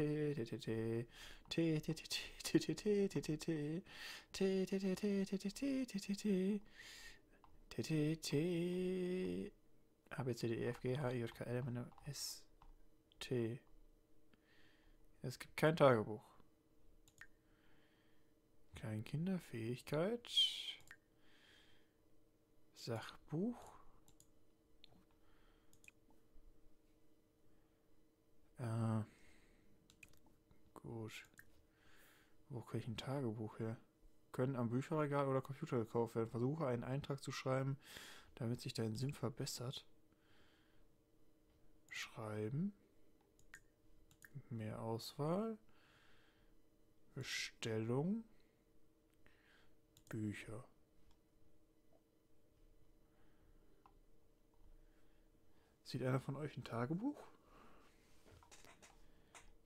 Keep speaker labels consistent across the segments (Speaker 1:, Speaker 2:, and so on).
Speaker 1: A, B, C, D, E, F, G, H, I, J, K, L, M, N, O, S, T. Es gibt kein Tagebuch. Kleinkinderfähigkeit. Sachbuch. Äh, gut. Wo kriege ich ein Tagebuch her? Können am Bücherregal oder Computer gekauft werden. Versuche einen Eintrag zu schreiben, damit sich dein Sinn verbessert. Schreiben. Mehr Auswahl. Bestellung. Bücher. Sieht einer von euch ein Tagebuch?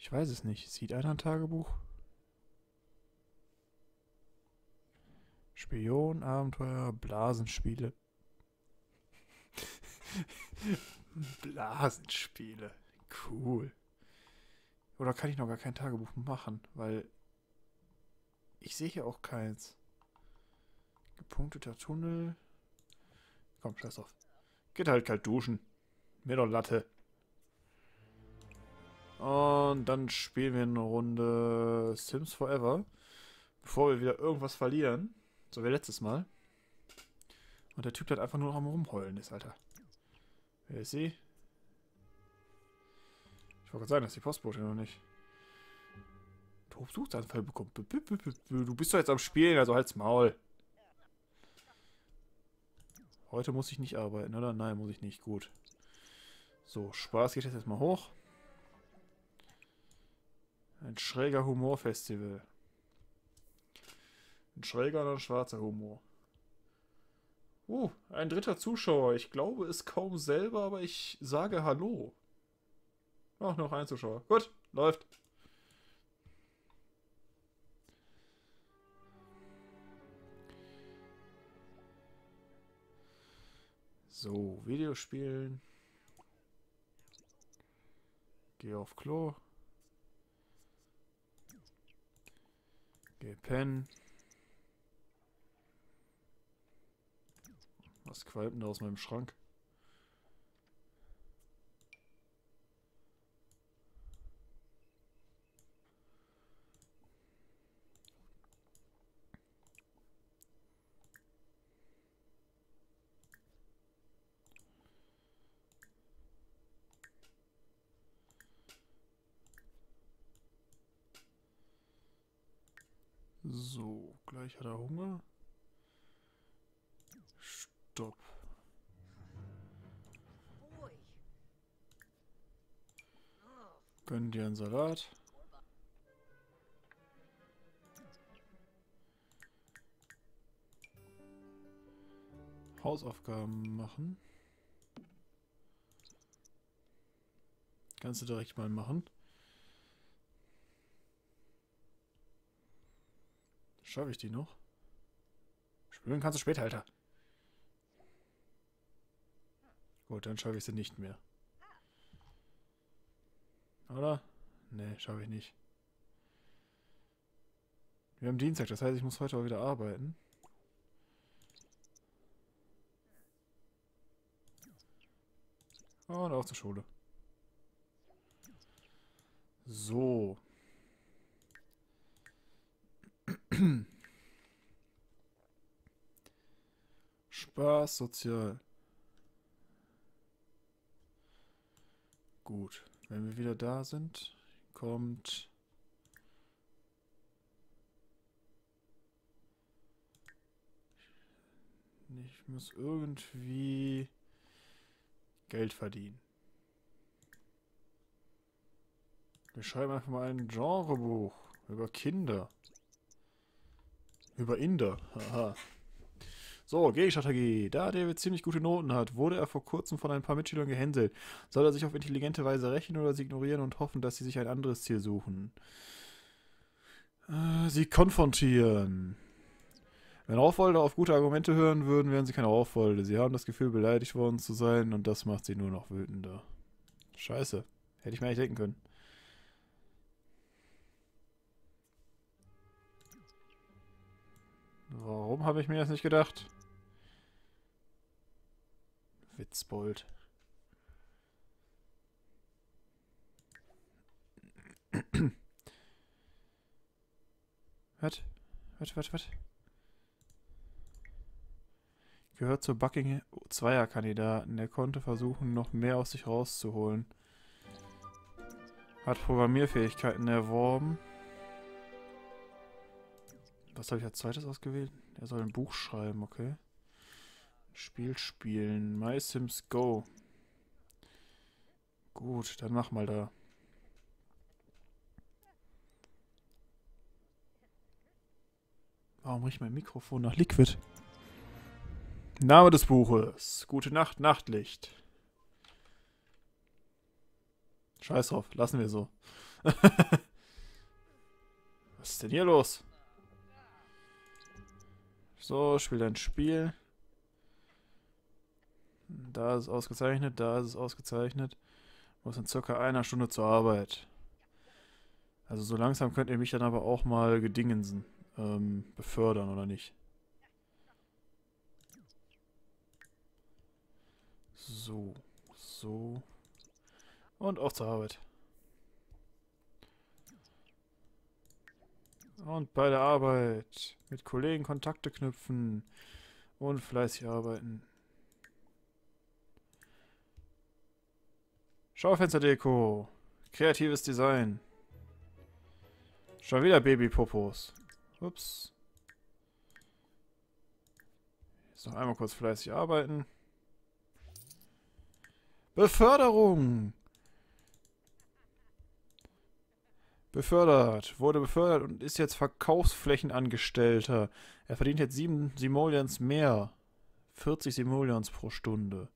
Speaker 1: Ich weiß es nicht. Sieht einer ein Tagebuch? Spion, Abenteuer, Blasenspiele. Blasenspiele. Cool. Oder kann ich noch gar kein Tagebuch machen? Weil ich sehe hier auch keins. Gepunkteter Tunnel. Komm, scheiß drauf. Geht halt kalt duschen. Mir doch Latte. Und dann spielen wir eine Runde Sims Forever. Bevor wir wieder irgendwas verlieren. So wie letztes Mal. Und der Typ, der einfach nur noch am Rumheulen ist, Alter. Wer ist sie? Ich wollte gerade sagen, dass die Postbote noch nicht. Tobsuchtsanfall bekommt. Du bist doch jetzt am Spielen, also halt's Maul. Heute muss ich nicht arbeiten, oder? Nein, muss ich nicht. Gut. So, Spaß geht jetzt erstmal hoch. Ein schräger Humorfestival. Ein schräger und ein schwarzer Humor. Uh, ein dritter Zuschauer. Ich glaube es kaum selber, aber ich sage Hallo. Ach, noch ein Zuschauer. Gut, läuft. So, Videospielen. Geh auf Klo. Geh pennen. Was qualmt denn da aus meinem Schrank? So, gleich hat er Hunger. Stopp. Gönn dir einen Salat. Hausaufgaben machen. Kannst du direkt mal machen. Schaffe ich die noch? Spülen kannst du später, Alter. Gut, dann schaffe ich sie nicht mehr. Oder? Ne, schaffe ich nicht. Wir haben Dienstag, das heißt, ich muss heute auch wieder arbeiten. Und auch zur Schule. So. Spaß sozial. Gut, wenn wir wieder da sind, kommt... Ich muss irgendwie Geld verdienen. Wir schreiben einfach mal ein Genrebuch über Kinder. Über Inder. Haha. So, G-Strategie. Da David ziemlich gute Noten hat, wurde er vor kurzem von ein paar Mitschülern gehänselt. Soll er sich auf intelligente Weise rächen oder sie ignorieren und hoffen, dass sie sich ein anderes Ziel suchen? Äh, sie konfrontieren. Wenn Aufwolde auf gute Argumente hören würden, wären sie keine Aufwolde. Sie haben das Gefühl, beleidigt worden zu sein und das macht sie nur noch wütender. Scheiße. Hätte ich mir eigentlich denken können. Warum habe ich mir das nicht gedacht? Witzbold. was? Was, was, was? Gehört zur Buckingham Zweier-Kandidaten. Er konnte versuchen, noch mehr aus sich rauszuholen. Hat Programmierfähigkeiten erworben. Was habe ich als zweites ausgewählt? Er soll ein Buch schreiben, okay. Spiel spielen. My Sims Go. Gut, dann mach mal da. Warum riecht mein Mikrofon nach Liquid? Name des Buches. Gute Nacht, Nachtlicht. Scheiß drauf, lassen wir so. Was ist denn hier los? So, spiel dein Spiel. Da ist es ausgezeichnet, da ist es ausgezeichnet. Muss in circa einer Stunde zur Arbeit. Also so langsam könnt ihr mich dann aber auch mal gedingensen, ähm, befördern, oder nicht? So, so. Und auch zur Arbeit. Und bei der Arbeit. Mit Kollegen Kontakte knüpfen. Und fleißig arbeiten. Schaufensterdeko. Kreatives Design. Schon wieder Babypopos. Ups. Jetzt noch einmal kurz fleißig arbeiten. Beförderung. Befördert. Wurde befördert und ist jetzt Verkaufsflächenangestellter. Er verdient jetzt 7 Simoleons mehr. 40 Simoleons pro Stunde.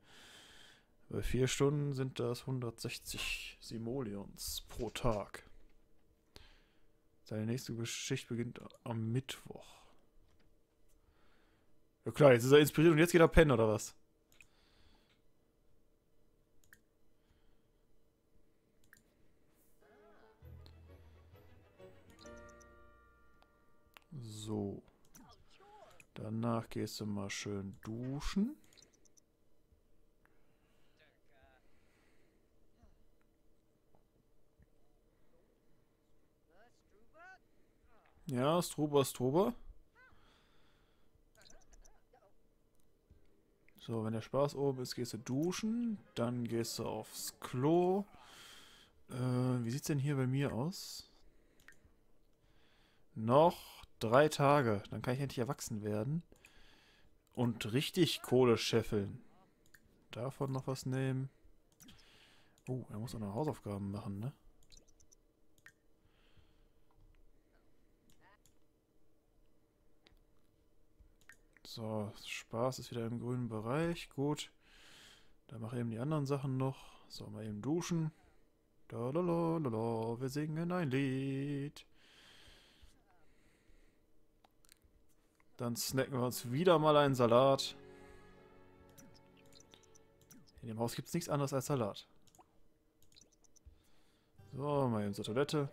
Speaker 1: Bei 4 Stunden sind das 160 Simoleons pro Tag. Seine nächste Geschichte beginnt am Mittwoch. Ja klar, jetzt ist er inspiriert und jetzt geht er pennen, oder was? So. Danach gehst du mal schön duschen. Ja, Struber, Struber. So, wenn der Spaß oben ist, gehst du duschen. Dann gehst du aufs Klo. Äh, wie sieht's denn hier bei mir aus? Noch drei Tage. Dann kann ich endlich erwachsen werden. Und richtig Kohle scheffeln. Davon noch was nehmen. Oh, er muss auch noch Hausaufgaben machen, ne? So, Spaß ist wieder im grünen Bereich. Gut. Dann mache ich eben die anderen Sachen noch. So, mal eben duschen. Da, la, la, la, la, wir singen ein Lied. Dann snacken wir uns wieder mal einen Salat. In dem Haus gibt es nichts anderes als Salat. So, mal eben zur Toilette.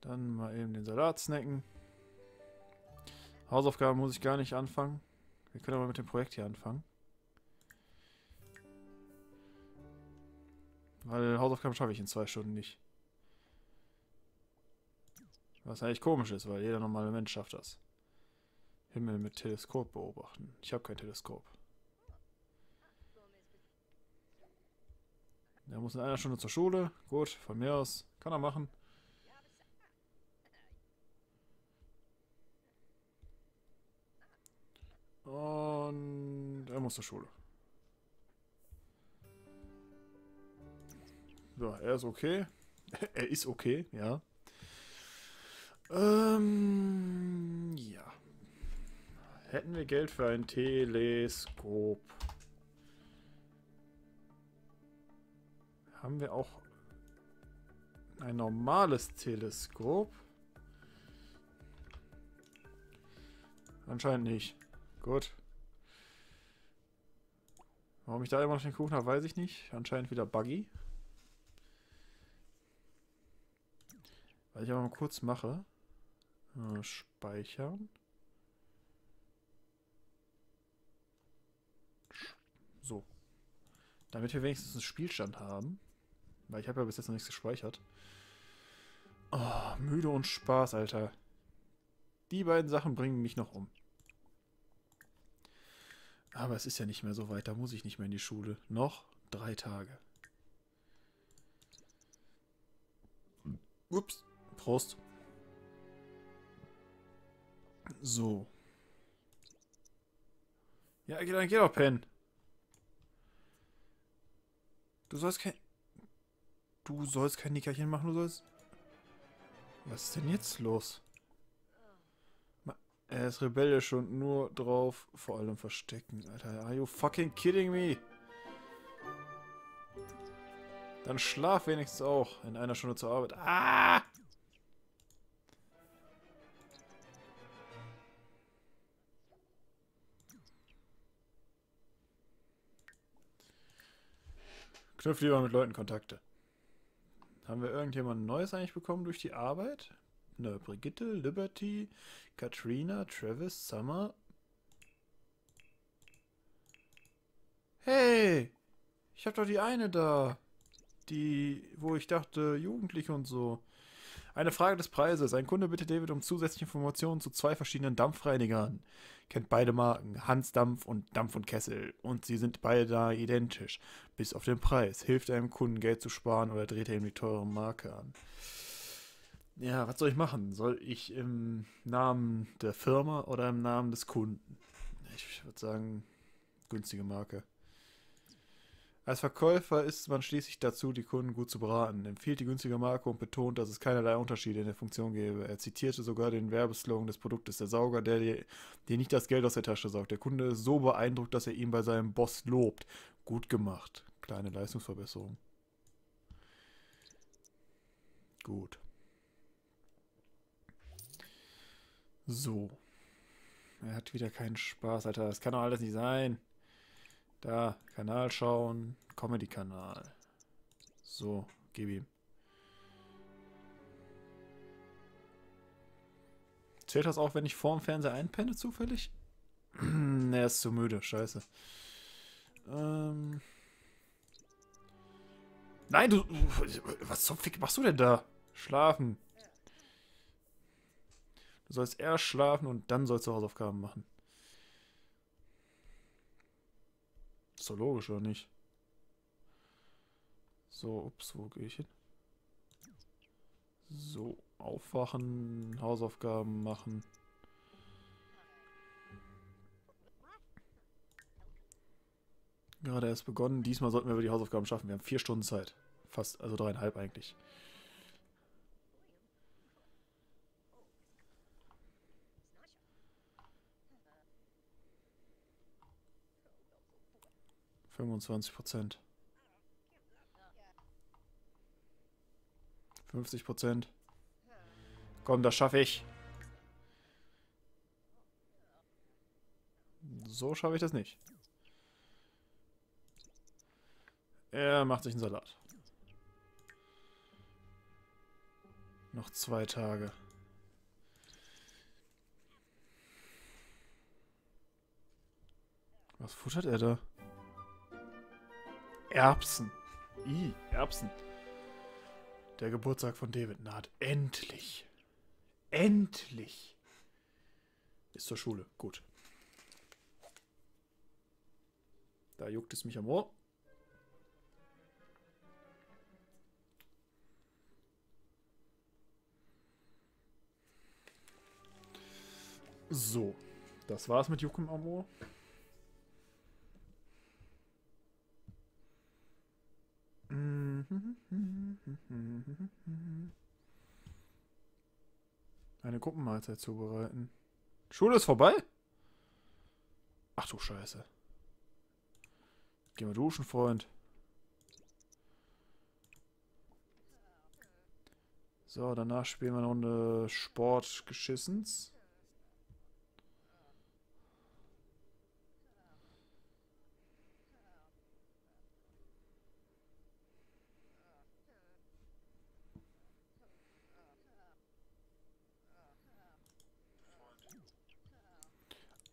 Speaker 1: Dann mal eben den Salat snacken. Hausaufgaben muss ich gar nicht anfangen. Wir können aber mit dem Projekt hier anfangen. Weil Hausaufgaben schaffe ich in zwei Stunden nicht. Was eigentlich komisch ist, weil jeder normale Mensch schafft das. Himmel mit Teleskop beobachten. Ich habe kein Teleskop. Er muss in einer Stunde zur Schule. Gut, von mir aus. Kann er machen. Und er muss zur Schule. So, er ist okay. er ist okay, ja. Ähm, ja. Hätten wir Geld für ein Teleskop? Haben wir auch ein normales Teleskop? Anscheinend nicht. Gut. Warum ich da immer noch den Kuchen habe, weiß ich nicht. Anscheinend wieder buggy. Weil ich aber mal kurz mache. Äh, speichern. So. Damit wir wenigstens einen Spielstand haben. Weil ich habe ja bis jetzt noch nichts gespeichert. Oh, müde und Spaß, Alter. Die beiden Sachen bringen mich noch um. Aber es ist ja nicht mehr so weit. Da muss ich nicht mehr in die Schule. Noch drei Tage. Ups. Prost. So. Ja, dann geh doch pennen. Du sollst kein... Du sollst kein Nickerchen machen, du sollst... Was ist denn jetzt los? Er ist rebellisch und nur drauf vor allem verstecken. Alter, are you fucking kidding me? Dann schlaf wenigstens auch in einer Stunde zur Arbeit. Ah! Knüpft lieber mit Leuten Kontakte. Haben wir irgendjemand Neues eigentlich bekommen durch die Arbeit? Ne, Brigitte, Liberty, Katrina, Travis, Summer. Hey! Ich hab doch die eine da. Die, wo ich dachte, jugendlich und so. Eine Frage des Preises. Ein Kunde bittet David um zusätzliche Informationen zu zwei verschiedenen Dampfreinigern. Kennt beide Marken, Hans Dampf und Dampf und Kessel. Und sie sind beide da identisch. Bis auf den Preis. Hilft einem Kunden Geld zu sparen oder dreht er ihm die teure Marke an? Ja, was soll ich machen? Soll ich im Namen der Firma oder im Namen des Kunden? Ich würde sagen, günstige Marke. Als Verkäufer ist man schließlich dazu, die Kunden gut zu beraten, empfiehlt die günstige Marke und betont, dass es keinerlei Unterschiede in der Funktion gäbe. Er zitierte sogar den Werbeslogan des Produktes, der Sauger, der dir, dir nicht das Geld aus der Tasche saugt. Der Kunde ist so beeindruckt, dass er ihn bei seinem Boss lobt. Gut gemacht. Kleine Leistungsverbesserung. Gut. So. Er hat wieder keinen Spaß, Alter. Das kann doch alles nicht sein. Da, Kanal schauen, Comedy-Kanal. So, gib ihm. Zählt das auch, wenn ich vorm Fernseher einpenne, zufällig? er ist zu müde, scheiße. Ähm. Nein, du. Was zum Fick machst du denn da? Schlafen. Du sollst erst schlafen und dann sollst du Hausaufgaben machen. Ist doch logisch, oder nicht? So, ups, wo gehe ich hin? So, aufwachen, Hausaufgaben machen. Gerade erst begonnen. Diesmal sollten wir die Hausaufgaben schaffen. Wir haben vier Stunden Zeit. Fast, also dreieinhalb eigentlich. 25 Prozent. 50 Prozent. Komm, das schaffe ich. So schaffe ich das nicht. Er macht sich einen Salat. Noch zwei Tage. Was futtert er da? Erbsen. I, Erbsen. Der Geburtstag von David naht. Endlich. Endlich. Ist zur Schule. Gut. Da juckt es mich am Ohr. So. Das war's mit Jucken am Ohr. Eine Gruppenmahlzeit zubereiten. Schule ist vorbei? Ach du Scheiße. Geh mal duschen, Freund. So, danach spielen wir eine Runde Sport geschissens.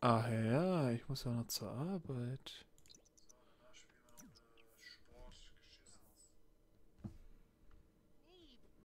Speaker 1: Ach ja, ich muss ja noch zur Arbeit.